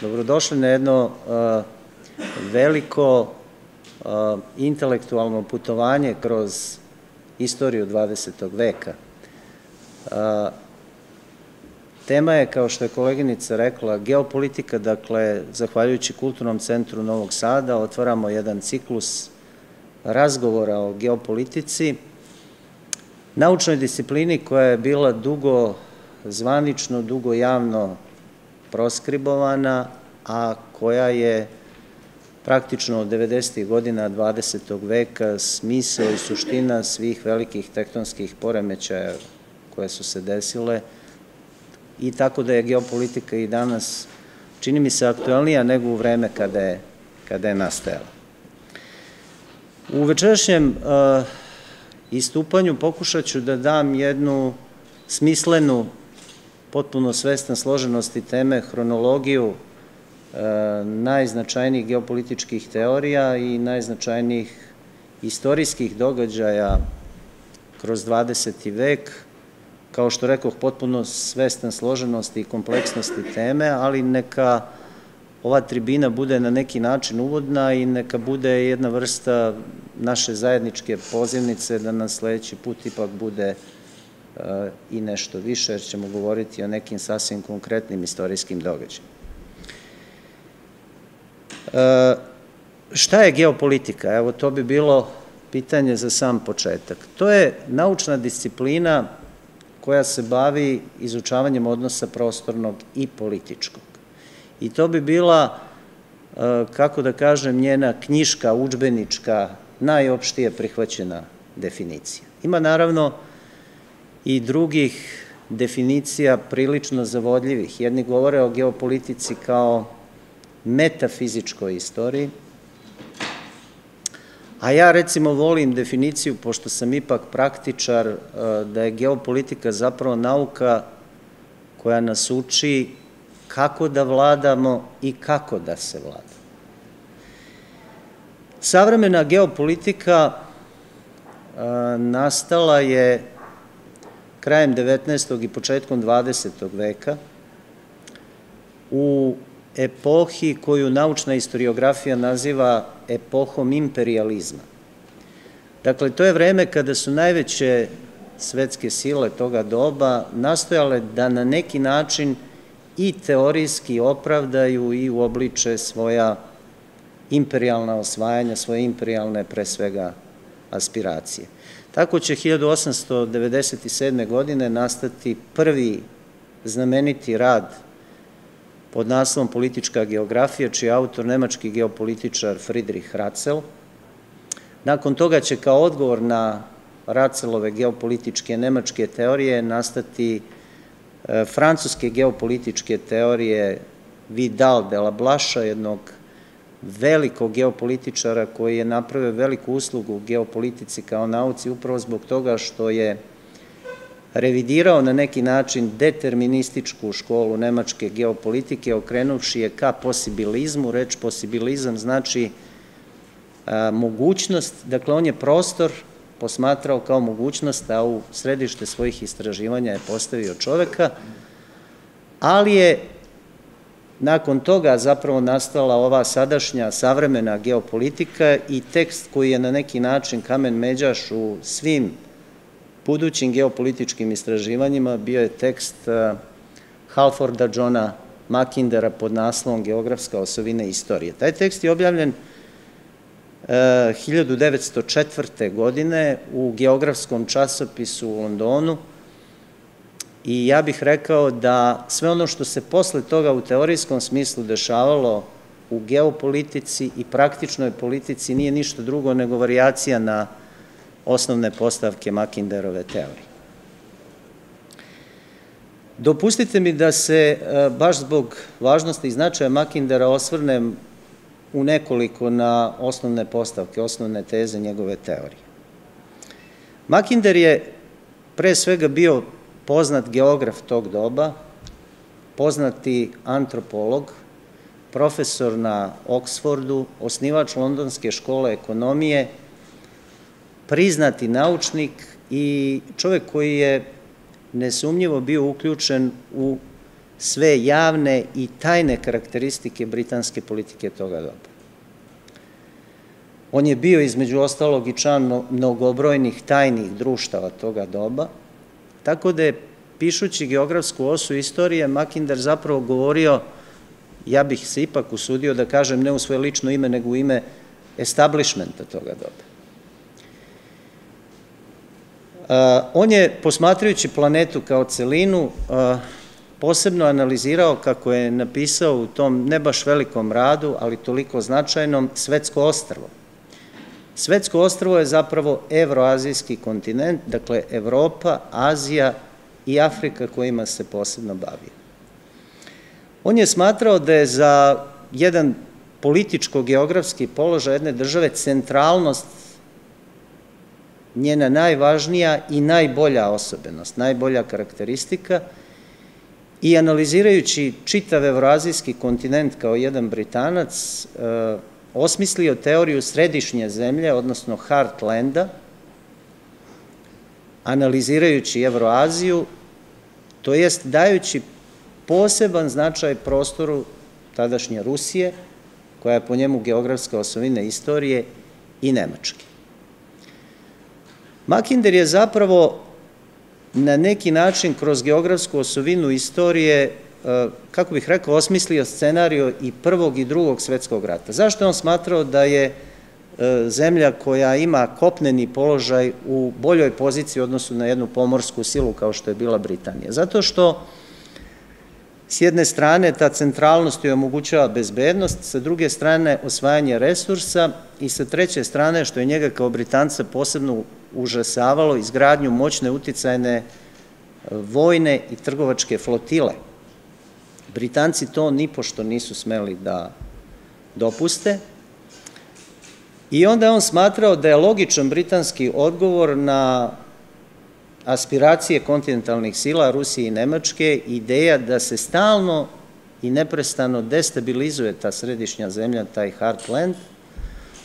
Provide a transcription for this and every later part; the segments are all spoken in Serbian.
Dobrodošli na jedno veliko intelektualno putovanje kroz istoriju 20. veka. Tema je, kao što je koleginica rekla, geopolitika, dakle, zahvaljujući Kulturnom centru Novog Sada, otvaramo jedan ciklus razgovora o geopolitici, naučnoj disciplini koja je bila dugo zvanično, dugo javno proskribovana, a koja je praktično od 90. godina 20. veka smisao i suština svih velikih tektonskih poremećaja koje su se desile i tako da je geopolitika i danas, čini mi se, aktualnija nego u vreme kada je, kada je nastajala. U večerašnjem uh, istupanju pokušat ću da dam jednu smislenu, potpuno svesna složenosti teme, hronologiju uh, najznačajnijih geopolitičkih teorija i najznačajnijih istorijskih događaja kroz 20. vek, kao što rekoh, potpuno svestan složenosti i kompleksnosti teme, ali neka ova tribina bude na neki način uvodna i neka bude jedna vrsta naše zajedničke pozivnice da na sledeći put ipak bude uh, i nešto više, jer ćemo govoriti o nekim sasvim konkretnim istorijskim događajima. Uh, šta je geopolitika? Evo, to bi bilo pitanje za sam početak. To je naučna disciplina koja se bavi izučavanjem odnosa prostornog i političkog. I to bi bila, e, kako da kažem, njena knjiška, učbenička, najopštije prihvaćena definicija. Ima naravno i drugih definicija prilično zavodljivih. Jedni govore o geopolitici kao metafizičkoj istoriji, A ja recimo volim definiciju, pošto sam ipak praktičar, e, da je geopolitika zapravo nauka koja nas uči kako da vladamo i kako da se vlada. Savremena geopolitika e, nastala je krajem 19. i početkom 20. veka u epohi koju naučna historiografija naziva epohom imperializma. Dakle, to je vreme kada su najveće svetske sile toga doba nastojale da na neki način i teorijski opravdaju i uobliče svoja imperialna osvajanja, svoje imperialne pre svega aspiracije. Tako će 1897. godine nastati prvi znameniti rad pod naslovom Politička geografija, čiji je autor nemački geopolitičar Friedrich Ratzel. Nakon toga će kao odgovor na Ratzelove geopolitičke nemačke teorije nastati e, francuske geopolitičke teorije Vidal de la Blaša, jednog velikog geopolitičara koji je napravio veliku uslugu geopolitici kao nauci upravo zbog toga što je revidirao na neki način determinističku školu nemačke geopolitike, okrenuši je ka posibilizmu. Reč posibilizam znači a, mogućnost, dakle on je prostor posmatrao kao mogućnost, a u središte svojih istraživanja je postavio čoveka, ali je nakon toga zapravo nastala ova sadašnja savremena geopolitika i tekst koji je na neki način kamen međaš u svim budućim geopolitičkim istraživanjima bio je tekst uh, Halforda Johna Makindera pod naslovom Geografska osovina istorije. Taj tekst je objavljen 1904. Uh, godine u geografskom časopisu u Londonu i ja bih rekao da sve ono što se posle toga u teorijskom smislu dešavalo u geopolitici i praktičnoj politici nije ništa drugo nego variacija na osnovne postavke Makinderove teorije. Dopustite mi da se, e, baš zbog važnosti i značaja Makindera, osvrnem u nekoliko na osnovne postavke, osnovne teze njegove teorije. Makinder je pre svega bio poznat geograf tog doba, poznati antropolog, profesor na Oksfordu, osnivač Londonske škole ekonomije, priznati naučnik i čovek koji je nesumnjivo bio uključen u sve javne i tajne karakteristike britanske politike toga doba. On je bio između ostalog i član mnogobrojnih tajnih društava toga doba, tako da je pišući geografsku osu istorije Makinder zapravo govorio, ja bih se ipak usudio da kažem ne u svoje lično ime, nego u ime establishmenta toga doba. On je, posmatrajući planetu kao celinu, posebno analizirao, kako je napisao u tom ne baš velikom radu, ali toliko značajnom, Svetsko ostrvo. Svetsko ostrvo je zapravo evroazijski kontinent, dakle Evropa, Azija i Afrika kojima se posebno bavio. On je smatrao da je za jedan političko-geografski položaj jedne države centralnost njena najvažnija i najbolja osobenost, najbolja karakteristika i analizirajući čitav evroazijski kontinent kao jedan Britanac, osmislio teoriju središnje zemlje, odnosno Heartlanda, analizirajući Evroaziju, to jest dajući poseban značaj prostoru tadašnje Rusije, koja je po njemu geografska osovina istorije, i Nemačke. Makinder je zapravo na neki način kroz geografsku osovinu istorije, kako bih rekao, osmislio scenariju i prvog i drugog svetskog rata. Zašto je on smatrao da je e, zemlja koja ima kopneni položaj u boljoj poziciji odnosu na jednu pomorsku silu kao što je bila Britanija? Zato što s jedne strane ta centralnost joj omogućava bezbednost, sa druge strane osvajanje resursa i sa treće strane što je njega kao Britanca posebno užasavalo izgradnju moćne uticajne e, vojne i trgovačke flotile. Britanci to nipošto nisu smeli da dopuste. I onda on smatrao da je logičan britanski odgovor na aspiracije kontinentalnih sila Rusije i Nemačke ideja da se stalno i neprestano destabilizuje ta središnja zemlja, taj Heartland,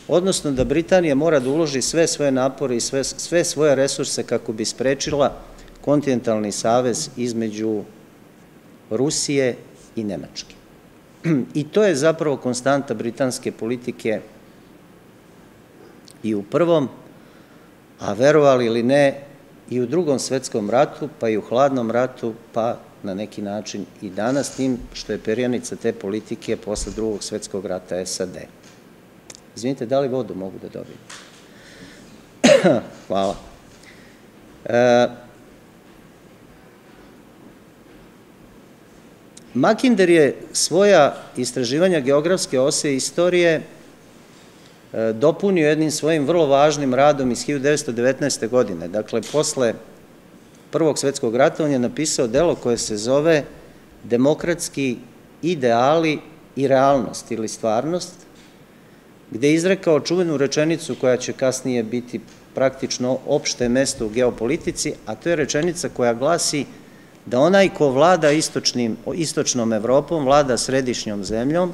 odnosno da Britanija mora da uloži sve svoje napore i sve, sve svoje resurse kako bi sprečila kontinentalni savez između Rusije i Nemačke. I to je zapravo konstanta britanske politike i u prvom, a verovali ili ne, i u drugom svetskom ratu, pa i u hladnom ratu, pa na neki način i danas, tim što je perjanica te politike posle drugog svetskog rata SAD. Izvinite, da li vodu mogu da dobijem? Hvala. E, Makinder je svoja istraživanja geografske ose istorije e, dopunio jednim svojim vrlo važnim radom iz 1919. godine. Dakle, posle Prvog svetskog rata on je napisao delo koje se zove Demokratski ideali i realnost ili stvarnost, gde je izrekao čuvenu rečenicu koja će kasnije biti praktično opšte mesto u geopolitici, a to je rečenica koja glasi da onaj ko vlada istočnom Evropom, vlada središnjom zemljom,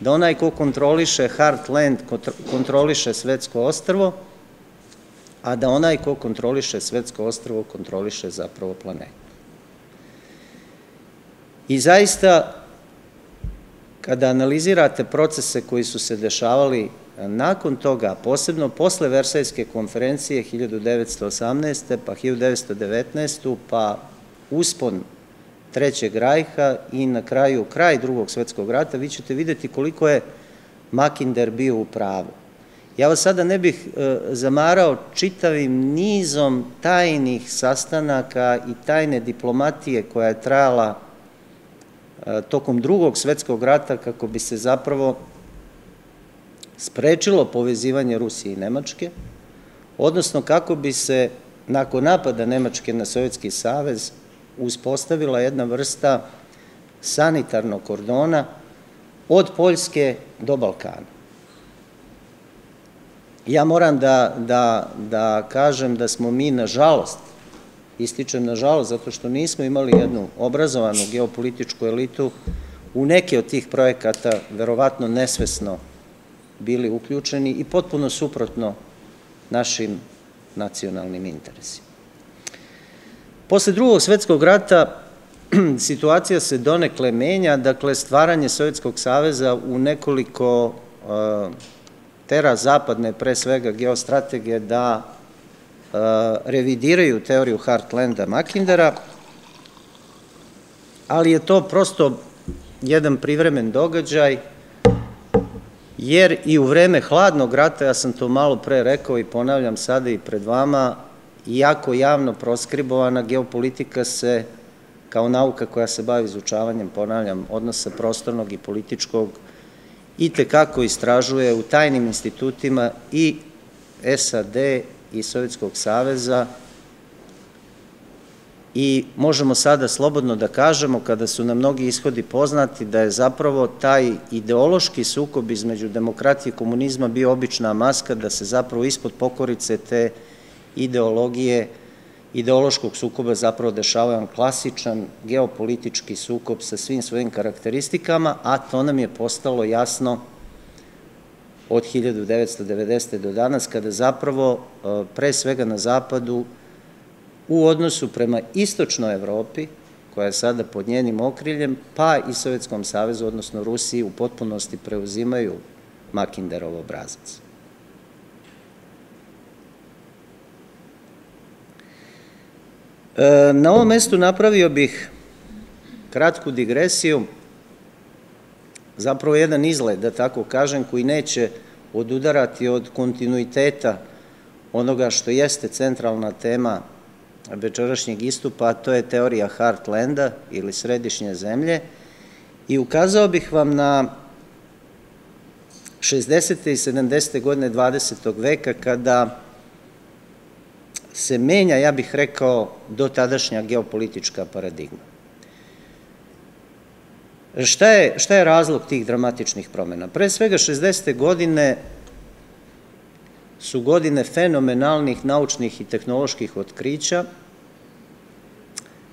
da onaj ko kontroliše Heartland, kontroliše svetsko ostrvo, a da onaj ko kontroliše svetsko ostrvo, kontroliše zapravo planetu. I zaista Kada analizirate procese koji su se dešavali e, nakon toga, posebno posle Versajske konferencije 1918. pa 1919. pa uspon Trećeg rajha i na kraju kraj drugog svetskog rata, vi ćete videti koliko je Makinder bio u pravu. Ja vas sada ne bih e, zamarao čitavim nizom tajnih sastanaka i tajne diplomatije koja je trajala E, tokom drugog svetskog rata kako bi se zapravo sprečilo povezivanje Rusije i Nemačke, odnosno kako bi se nakon napada Nemačke na Sovjetski savez uspostavila jedna vrsta sanitarnog kordona od Poljske do Balkana. Ja moram da, da, da kažem da smo mi, nažalost, ističem nažalost zato što nismo imali jednu obrazovanu geopolitičku elitu u neke od tih projekata verovatno nesvesno bili uključeni i potpuno suprotno našim nacionalnim interesima. Posle drugog svetskog rata situacija se donekle menja, dakle stvaranje Sovjetskog saveza u nekoliko tera zapadne, pre svega geostrategije, da revidiraju teoriju Heartlanda Makindera, ali je to prosto jedan privremen događaj, jer i u vreme hladnog rata, ja sam to malo pre rekao i ponavljam sada i pred vama, iako javno proskribovana geopolitika se kao nauka koja se bavi izučavanjem, ponavljam, odnosa prostornog i političkog, i tekako istražuje u tajnim institutima i SAD i Sovjetskog saveza. I možemo sada slobodno da kažemo, kada su na mnogi ishodi poznati, da je zapravo taj ideološki sukob između demokratije i komunizma bio obična maska, da se zapravo ispod pokorice te ideologije, ideološkog sukoba zapravo dešava jedan klasičan geopolitički sukob sa svim svojim karakteristikama, a to nam je postalo jasno od 1990. do danas, kada zapravo e, pre svega na zapadu u odnosu prema istočnoj Evropi, koja je sada pod njenim okriljem, pa i Sovjetskom savezu, odnosno Rusiji, u potpunosti preuzimaju Makinderov obrazac. Na ovom mestu napravio bih kratku digresiju, zapravo jedan izgled, da tako kažem, koji neće odudarati od kontinuiteta onoga što jeste centralna tema večerašnjeg istupa, a to je teorija Heartlanda ili središnje zemlje i ukazao bih vam na 60. i 70. godine 20. veka kada se menja, ja bih rekao, do tadašnja geopolitička paradigma. Šta je, šta je razlog tih dramatičnih promena? Pre svega 60. godine su godine fenomenalnih naučnih i tehnoloških otkrića.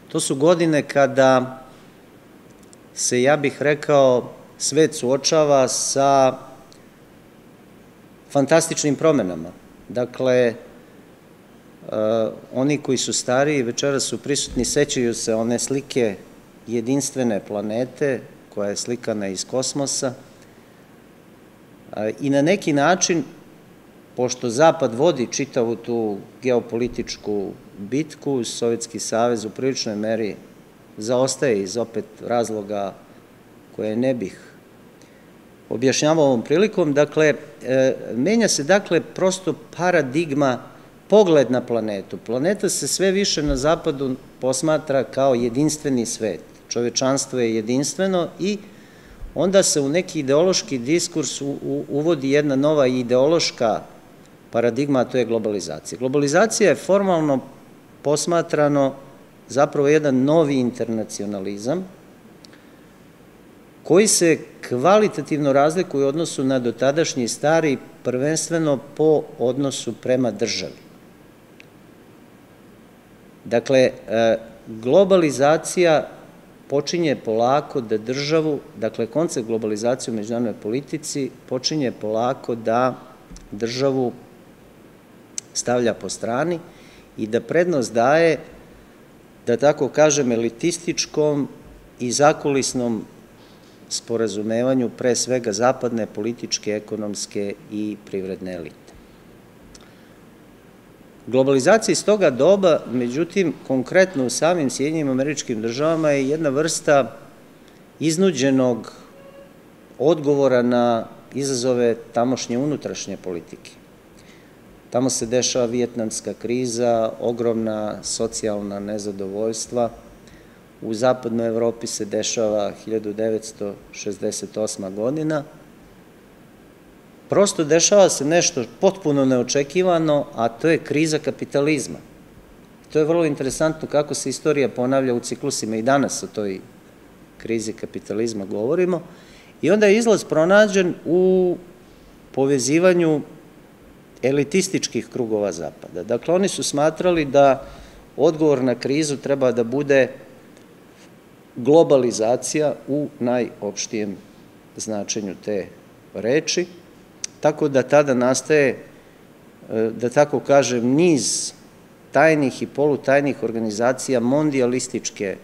To su godine kada se, ja bih rekao, svet suočava sa fantastičnim promenama. Dakle, oni koji su stariji večera su prisutni, sećaju se one slike jedinstvene planete koja je slikana iz kosmosa i na neki način, pošto Zapad vodi čitavu tu geopolitičku bitku, Sovjetski savez u priličnoj meri zaostaje iz opet razloga koje ne bih objašnjavao ovom prilikom. Dakle, e, menja se dakle prosto paradigma pogled na planetu. Planeta se sve više na zapadu posmatra kao jedinstveni svet. Čovečanstvo je jedinstveno i onda se u neki ideološki diskurs uvodi jedna nova ideološka paradigma, a to je globalizacija. Globalizacija je formalno posmatrano zapravo jedan novi internacionalizam koji se kvalitativno razlikuje u odnosu na dotadašnji stari prvenstveno po odnosu prema državi. Dakle, e, globalizacija počinje polako da državu, dakle, koncept globalizacije u međunarodnoj politici počinje polako da državu stavlja po strani i da prednost daje, da tako kažem, elitističkom i zakulisnom sporazumevanju pre svega zapadne političke, ekonomske i privredne elite. Globalizacija iz toga doba, međutim, konkretno u samim Sjedinjim američkim državama je jedna vrsta iznuđenog odgovora na izazove tamošnje unutrašnje politike. Tamo se dešava vijetnamska kriza, ogromna socijalna nezadovoljstva. U zapadnoj Evropi se dešava 1968. godina, prosto dešava se nešto potpuno neočekivano, a to je kriza kapitalizma. To je vrlo interesantno kako se istorija ponavlja u ciklusima i danas o toj krizi kapitalizma govorimo. I onda je izlaz pronađen u povezivanju elitističkih krugova Zapada. Dakle, oni su smatrali da odgovor na krizu treba da bude globalizacija u najopštijem značenju te reči, Tako da tada nastaje, e, da tako kažem, niz tajnih i polutajnih organizacija mondialističke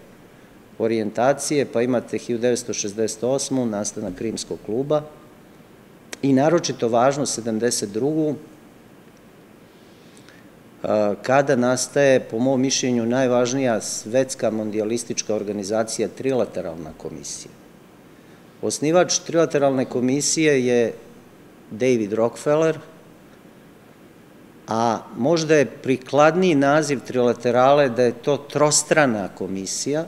orijentacije, pa imate 1968. nastanak Krimskog kluba i naročito važno 72 kada nastaje, po mom mišljenju, najvažnija svetska mondialistička organizacija Trilateralna komisija. Osnivač Trilateralne komisije je David Rockefeller, a možda je prikladniji naziv Trilaterale da je to trostrana komisija,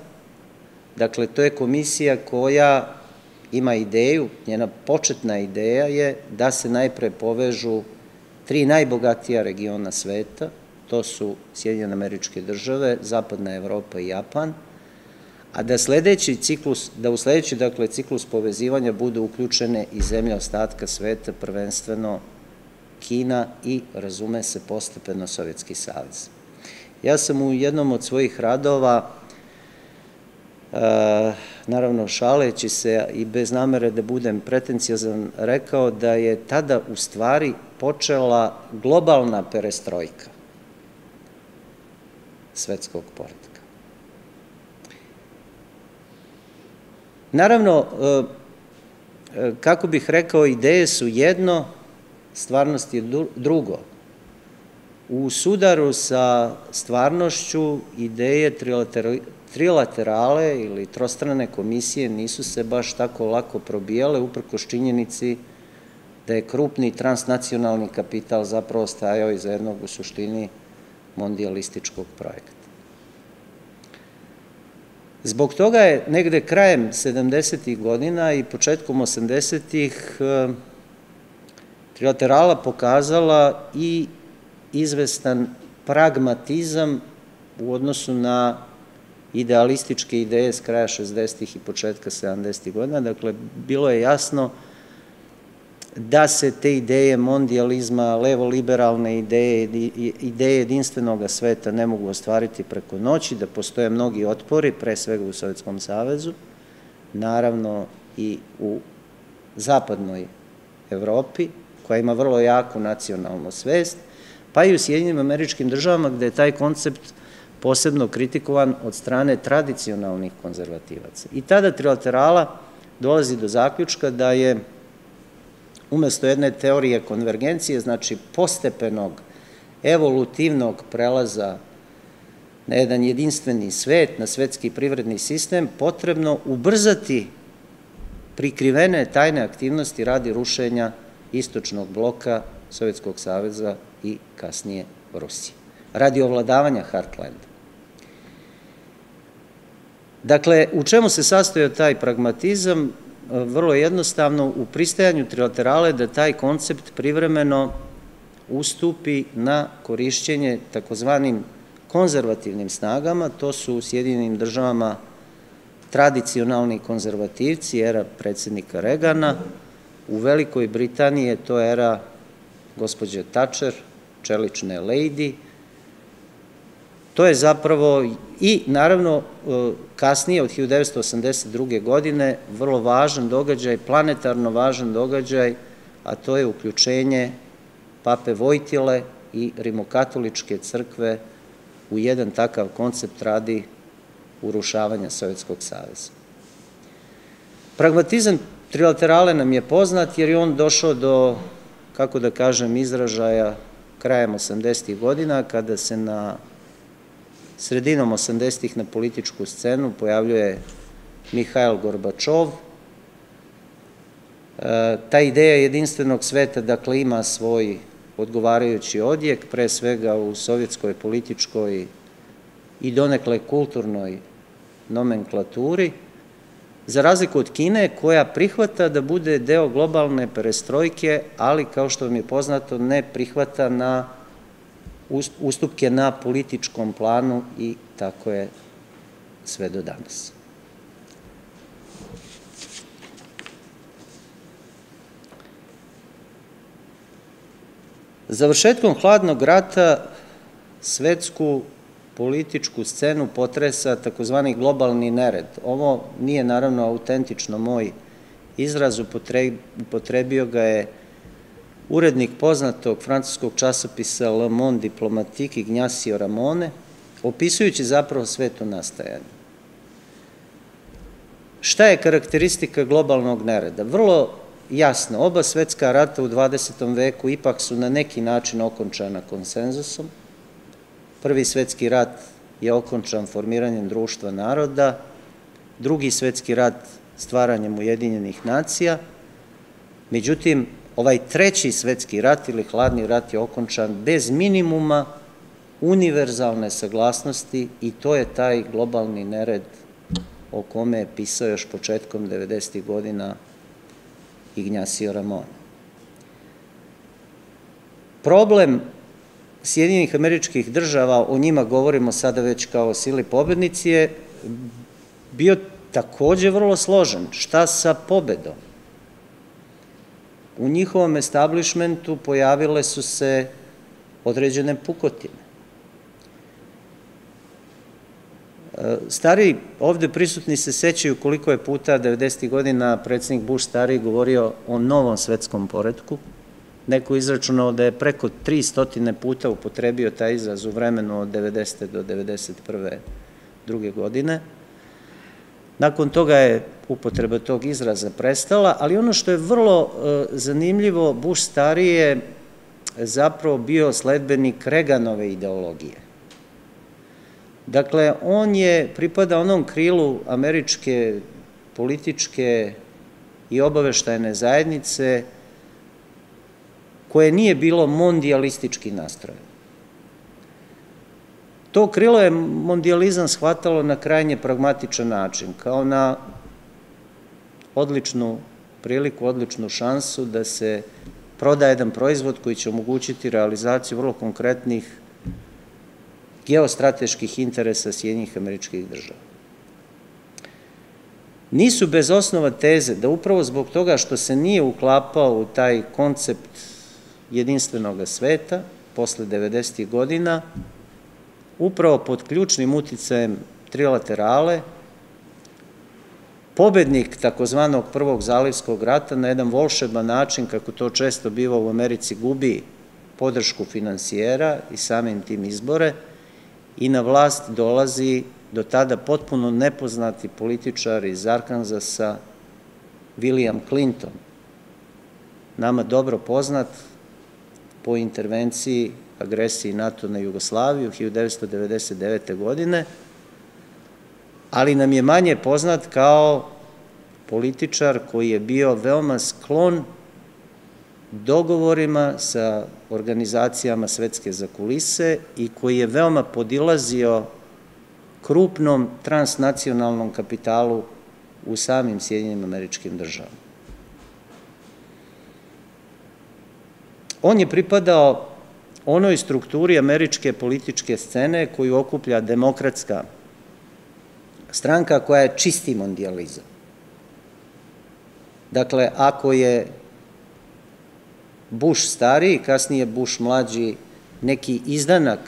dakle to je komisija koja ima ideju, njena početna ideja je da se najpre povežu tri najbogatija regiona sveta, to su Sjedinjene američke države, Zapadna Evropa i Japan, a da sledeći ciklus, da u sledeći dakle, ciklus povezivanja budu uključene i zemlje ostatka sveta, prvenstveno Kina i, razume se, postepeno Sovjetski savez. Ja sam u jednom od svojih radova, e, naravno šaleći se i bez namere da budem pretencijazan, rekao da je tada u stvari počela globalna perestrojka svetskog poredka. Naravno, e, e, kako bih rekao, ideje su jedno, stvarnost je drugo. U sudaru sa stvarnošću ideje trilaterale ili trostrane komisije nisu se baš tako lako probijale, uprkos činjenici da je krupni transnacionalni kapital zapravo stajao iza jednog u suštini mondialističkog projekta. Zbog toga je negde krajem 70. godina i početkom 80. Eh, trilaterala pokazala i izvestan pragmatizam u odnosu na idealističke ideje s kraja 60. i početka 70. godina. Dakle, bilo je jasno da se te ideje mondializma, levo-liberalne ideje, ideje jedinstvenog sveta ne mogu ostvariti preko noći, da postoje mnogi otpori, pre svega u Sovjetskom savezu, naravno i u zapadnoj Evropi, koja ima vrlo jaku nacionalnu svest, pa i u Sjedinjenim američkim državama gde je taj koncept posebno kritikovan od strane tradicionalnih konzervativaca. I tada trilaterala dolazi do zaključka da je umesto jedne teorije konvergencije, znači postepenog evolutivnog prelaza na jedan jedinstveni svet, na svetski privredni sistem, potrebno ubrzati prikrivene tajne aktivnosti radi rušenja istočnog bloka Sovjetskog saveza i kasnije Rusije, radi ovladavanja Heartlanda. Dakle, u čemu se sastoja taj pragmatizam? Vrlo jednostavno u pristajanju trilaterale da taj koncept privremeno ustupi na korišćenje takozvanim konzervativnim snagama, to su u Sjedinim državama tradicionalni konzervativci, era predsednika Regana, u Velikoj Britaniji je to era gospođe Thatcher, čelične lady, To je zapravo i naravno e, kasnije od 1982. godine vrlo važan događaj, planetarno važan događaj, a to je uključenje pape Vojtile i rimokatoličke crkve u jedan takav koncept radi urušavanja Sovjetskog saveza. Pragmatizam trilaterale nam je poznat jer je on došao do, kako da kažem, izražaja krajem 80. godina kada se na Sredinom 80-ih na političku scenu pojavljuje Mihajl Gorbačov. E, ta ideja jedinstvenog sveta, dakle, ima svoj odgovarajući odjek, pre svega u sovjetskoj političkoj i donekle kulturnoj nomenklaturi, za razliku od Kine koja prihvata da bude deo globalne perestrojke, ali kao što vam je poznato ne prihvata na ustupke na političkom planu i tako je sve do danas. Završetkom hladnog rata svetsku političku scenu potresa takozvani globalni nered. Ovo nije naravno autentično moj izraz, upotrebio ga je urednik poznatog francuskog časopisa Le Monde Diplomatique Ignacio Ramone, opisujući zapravo sveto nastajanje. Šta je karakteristika globalnog nereda? Vrlo jasno, oba svetska rata u 20. veku ipak su na neki način okončana konsenzusom. Prvi svetski rat je okončan formiranjem društva naroda, drugi svetski rat stvaranjem Ujedinjenih nacija, međutim, ovaj treći svetski rat ili hladni rat je okončan bez minimuma univerzalne saglasnosti i to je taj globalni nered o kome je pisao još početkom 90. godina Ignjacio Ramon. Problem Sjedinjenih američkih država, o njima govorimo sada već kao sili pobednici, je bio takođe vrlo složen. Šta sa pobedom? U njihovom establishmentu pojavile su se određene pukotine. Stari, ovde prisutni se sećaju koliko je puta 90. godina predsednik Bush stari govorio o novom svetskom poredku. Neko izračunao da je preko 300 puta upotrebio taj izraz u vremenu od 90. do 91. druge godine. Nakon toga je upotreba tog izraza prestala, ali ono što je vrlo e, zanimljivo, Bush stari je zapravo bio sledbenik Reganove ideologije. Dakle, on je pripada onom krilu američke političke i obaveštajne zajednice koje nije bilo mondialistički nastrojen. To krilo je mondializam shvatalo na krajnje pragmatičan način, kao na odličnu priliku, odličnu šansu da se proda jedan proizvod koji će omogućiti realizaciju vrlo konkretnih geostrateških interesa Sjednjih američkih država. Nisu bez osnova teze da upravo zbog toga što se nije uklapao u taj koncept jedinstvenog sveta posle 90. godina, upravo pod ključnim uticajem trilaterale, pobednik takozvanog prvog zalivskog rata na jedan volšeban način, kako to često biva u Americi, gubi podršku financijera i samim tim izbore, i na vlast dolazi do tada potpuno nepoznati političar iz Arkanzasa, William Clinton, nama dobro poznat po intervenciji agresiji NATO na Jugoslaviju 1999. godine, ali nam je manje poznat kao političar koji je bio veoma sklon dogovorima sa organizacijama svetske zakulise i koji je veoma podilazio krupnom transnacionalnom kapitalu u samim Sjedinjenim američkim državama. On je pripadao onoj strukturi američke političke scene koju okuplja demokratska stranka koja je čisti mondializam. Dakle, ako je Bush stariji, kasnije Bush mlađi, neki izdanak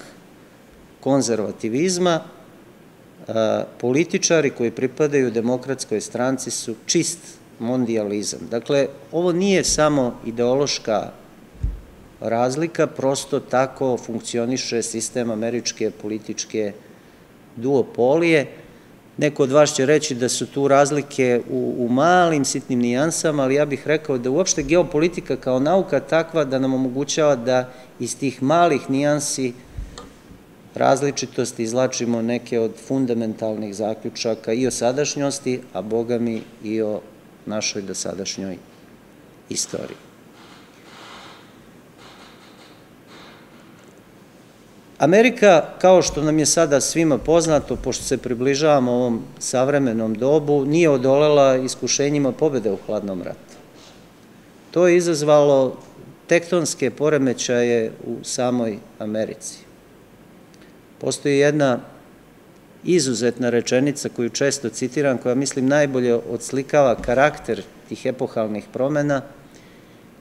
konzervativizma, političari koji pripadaju demokratskoj stranci su čist mondializam. Dakle, ovo nije samo ideološka razlika, prosto tako funkcioniše sistem američke političke duopolije, Neko od vas će reći da su tu razlike u, u malim sitnim nijansama, ali ja bih rekao da uopšte geopolitika kao nauka takva da nam omogućava da iz tih malih nijansi različitosti izlačimo neke od fundamentalnih zaključaka i o sadašnjosti, a boga mi i o našoj dosadašnjoj istoriji. Amerika, kao što nam je sada svima poznato, pošto se približavamo ovom savremenom dobu, nije odolela iskušenjima pobede u hladnom ratu. To je izazvalo tektonske poremećaje u samoj Americi. Postoji jedna izuzetna rečenica koju često citiram, koja mislim najbolje odslikava karakter tih epohalnih promena,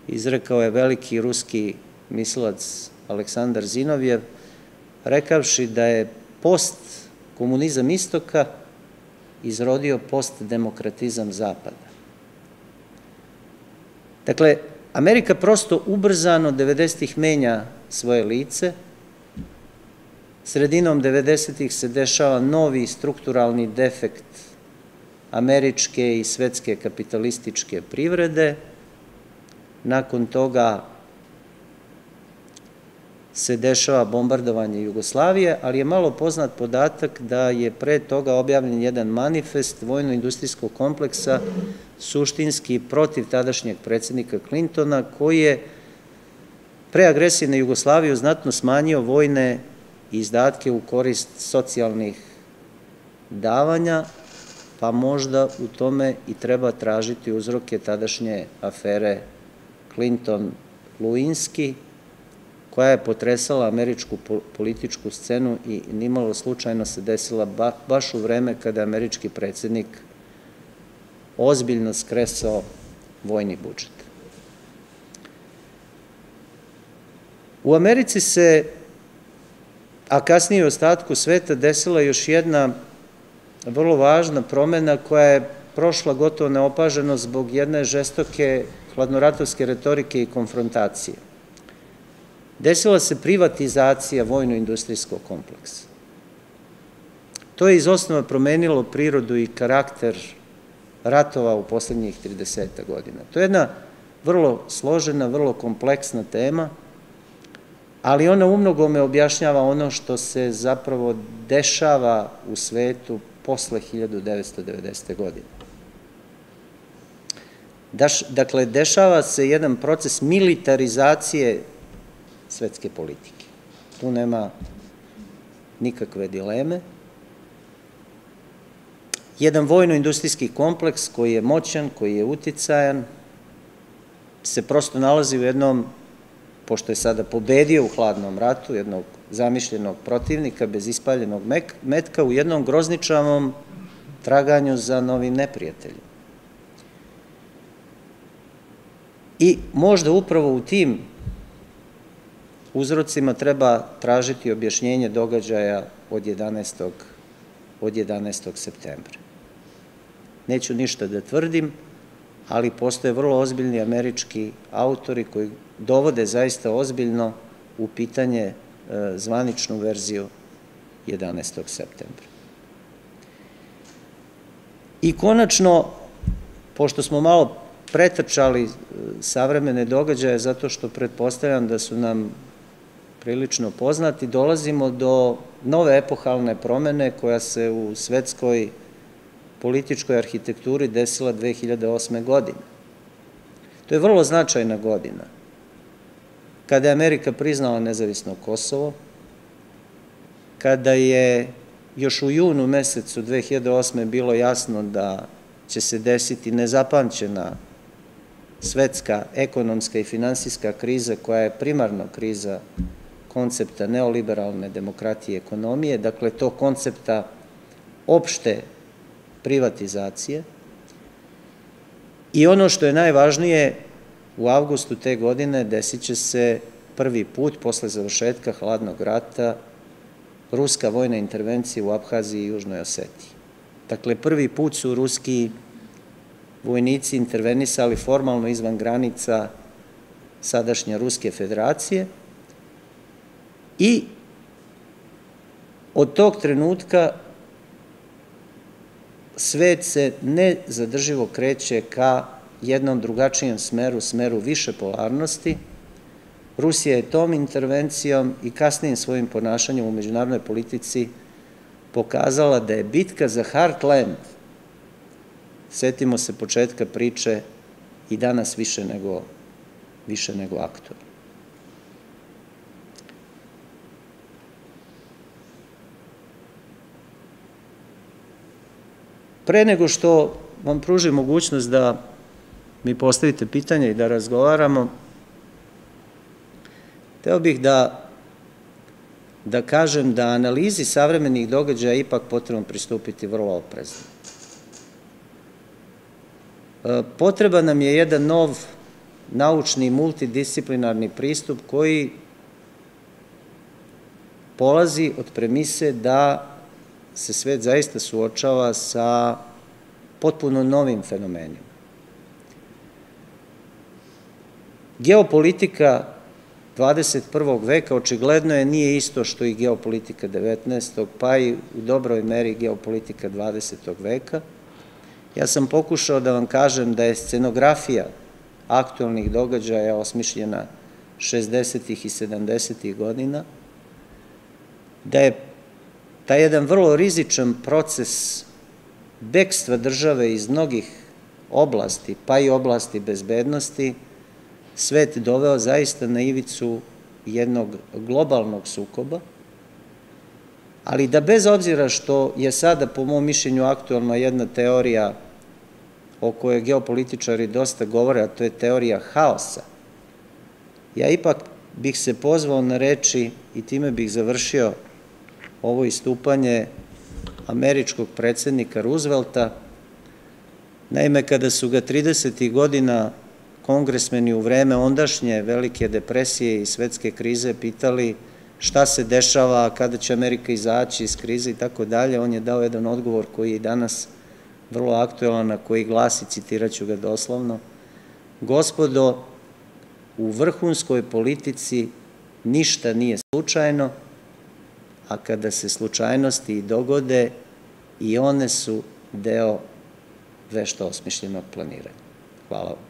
izrekao je veliki ruski mislilac Aleksandar Zinovjev, rekavši da je post komunizam istoka izrodio postdemokratizam zapada. Dakle, Amerika prosto ubrzano 90-ih menja svoje lice, sredinom 90-ih se dešava novi strukturalni defekt američke i svetske kapitalističke privrede. Nakon toga se dešava bombardovanje Jugoslavije, ali je malo poznat podatak da je pre toga objavljen jedan manifest vojno-industrijskog kompleksa suštinski protiv tadašnjeg predsednika Clintona, koji je pre agresije na Jugoslaviju znatno smanjio vojne izdatke u korist socijalnih davanja, pa možda u tome i treba tražiti uzroke tadašnje afere Clinton-Luinski, koja je potresala američku političku scenu i nimalo slučajno se desila baš u vreme kada je američki predsednik ozbiljno skresao vojni budžet. U Americi se, a kasnije u ostatku sveta, desila još jedna vrlo važna promena koja je prošla gotovo neopaženo zbog jedne žestoke hladnoratovske retorike i konfrontacije. Desila se privatizacija vojno-industrijskog kompleksa. To je iz osnova promenilo prirodu i karakter ratova u poslednjih 30 godina. To je jedna vrlo složena, vrlo kompleksna tema, ali ona umnogome objašnjava ono što se zapravo dešava u svetu posle 1990. godine. Dakle, dešava se jedan proces militarizacije svetske politike. Tu nema nikakve dileme. Jedan vojno-industrijski kompleks koji je moćan, koji je uticajan, se prosto nalazi u jednom, pošto je sada pobedio u hladnom ratu, jednog zamišljenog protivnika bez ispaljenog metka, u jednom grozničavom traganju za novim neprijateljima. I možda upravo u tim uzrocima treba tražiti objašnjenje događaja od 11. od 11. septembra. Neću ništa da tvrdim, ali postoje vrlo ozbiljni američki autori koji dovode zaista ozbiljno u pitanje e, zvaničnu verziju 11. septembra. I konačno, pošto smo malo pretrčali e, savremene događaje zato što pretpostavljam da su nam prilično poznati, dolazimo do nove epohalne promene koja se u svetskoj političkoj arhitekturi desila 2008. godine. To je vrlo značajna godina. Kada je Amerika priznala nezavisno Kosovo, kada je još u junu mesecu 2008. bilo jasno da će se desiti nezapamćena svetska ekonomska i finansijska kriza koja je primarno kriza koncepta neoliberalne demokratije i ekonomije, dakle to koncepta opšte privatizacije i ono što je najvažnije, u avgustu te godine desit će se prvi put posle završetka hladnog rata ruska vojna intervencija u Abhaziji i Južnoj Osetiji. Dakle, prvi put su ruski vojnici intervenisali formalno izvan granica sadašnje Ruske federacije i od tog trenutka svet se nezadrživo kreće ka jednom drugačijem smeru, smeru više polarnosti. Rusija je tom intervencijom i kasnijim svojim ponašanjem u međunarodnoj politici pokazala da je bitka za Heartland, setimo se početka priče, i danas više nego, više nego aktualna. Pre nego što vam pružim mogućnost da mi postavite pitanje i da razgovaramo, teo bih da da kažem da analizi savremenih događaja ipak potrebno pristupiti vrlo oprezno. E, potreba nam je jedan nov naučni multidisciplinarni pristup koji polazi od premise da se svet zaista suočava sa potpuno novim fenomenima. Geopolitika 21. veka očigledno je nije isto što i geopolitika 19. pa i u dobroj meri geopolitika 20. veka Ja sam pokušao da vam kažem da je scenografija aktualnih događaja osmišljena 60. i 70. godina, da je taj jedan vrlo rizičan proces bekstva države iz mnogih oblasti, pa i oblasti bezbednosti, svet doveo zaista na ivicu jednog globalnog sukoba, ali da bez obzira što je sada, po mom mišljenju, aktualna jedna teorija o kojoj geopolitičari dosta govore, a to je teorija haosa, ja ipak bih se pozvao na reči i time bih završio ovo istupanje američkog predsednika Roosevelta. Naime, kada su ga 30. godina kongresmeni u vreme ondašnje velike depresije i svetske krize pitali šta se dešava, kada će Amerika izaći iz krize i tako dalje, on je dao jedan odgovor koji je danas vrlo aktuelan, a koji glasi, citiraću ga doslovno, gospodo, u vrhunskoj politici ništa nije slučajno, a kada se slučajnosti i dogode, i one su deo vešto osmišljenog planiranja. Hvala vam.